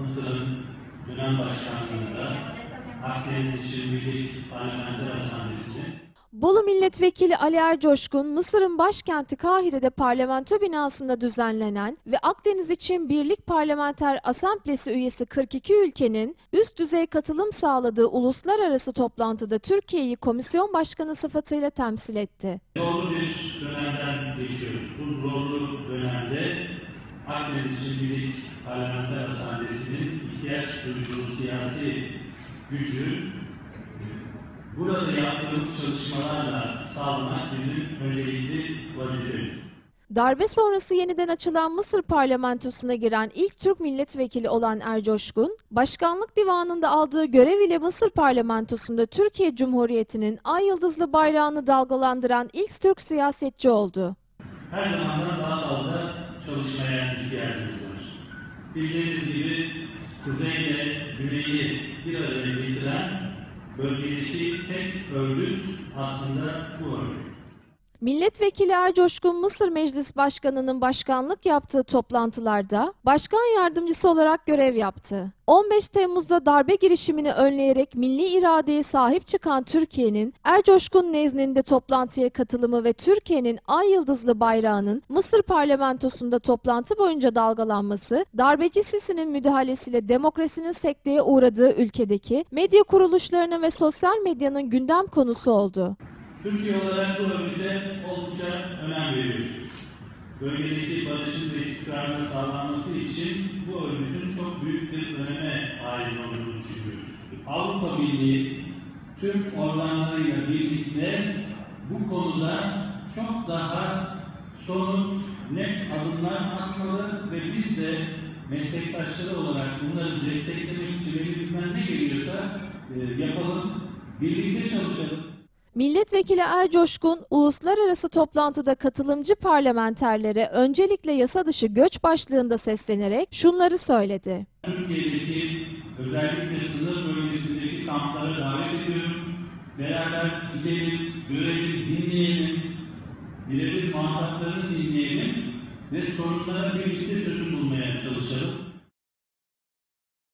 Mısır'ın dönem başkanlığında Akdeniz için Birlik Parlamenter Asamblesi'ni Bolu Milletvekili Ali Ercoşkun, Mısır'ın başkenti Kahire'de parlamento binasında düzenlenen ve Akdeniz için Birlik Parlamenter Asamblesi üyesi 42 ülkenin üst düzey katılım sağladığı uluslararası toplantıda Türkiye'yi komisyon başkanı sıfatıyla temsil etti. zorlu bir dönemden geçiyoruz. Bu zorlu dönemde İçin Birlik Parlamenter Asamblesi'nin ihtiyaç duyduğu siyasi gücü burada yaptığımız çalışmalarla sağlamak bizim öncelikli vazifemiz. Darbe sonrası yeniden açılan Mısır parlamentosuna giren ilk Türk milletvekili olan Ercoşkun, Başkanlık Divanı'nda aldığı görev ile Mısır parlamentosunda Türkiye Cumhuriyeti'nin ay yıldızlı bayrağını dalgalandıran ilk Türk siyasetçi oldu. Her zamandan daha fazla ihtiyacımız var. Bildiğiniz gibi kuzeyle güneyi bir araya getiren bölgedeki tek örgüt aslında bu örgüt. Milletvekili Ercoşkun Mısır Meclis Başkanı'nın başkanlık yaptığı toplantılarda başkan yardımcısı olarak görev yaptı. 15 Temmuz'da darbe girişimini önleyerek milli iradeye sahip çıkan Türkiye'nin Ercoşkun nezdinde toplantıya katılımı ve Türkiye'nin ay yıldızlı bayrağının Mısır parlamentosunda toplantı boyunca dalgalanması, darbeci Sisi'nin müdahalesiyle demokrasinin sekteye uğradığı ülkedeki medya kuruluşlarının ve sosyal medyanın gündem konusu oldu. Türkiye olarak bu örgüte oldukça önem veriyoruz. Bölgedeki barışın ve istikrarın sağlanması için bu örgütün çok büyük bir öneme ait olduğunu düşünüyoruz. Avrupa Birliği tüm organlarıyla birlikte bu konuda çok daha somut, net adımlar atmalı ve biz de meslektaşları olarak bunları desteklemek için elimizden ne geliyorsa e, yapalım, birlikte çalışalım. Milletvekili Ercoşkun, uluslararası toplantıda katılımcı parlamenterlere öncelikle yasa dışı göç başlığında seslenerek şunları söyledi. Türkiye'deki özellikle sınır bölgesindeki kamplara davet ediyorum. Beraber gidelim, görelim, dinleyelim. Birebir muhataplarını dinleyelim ve sorunlara birlikte çözüm bulmaya çalışalım.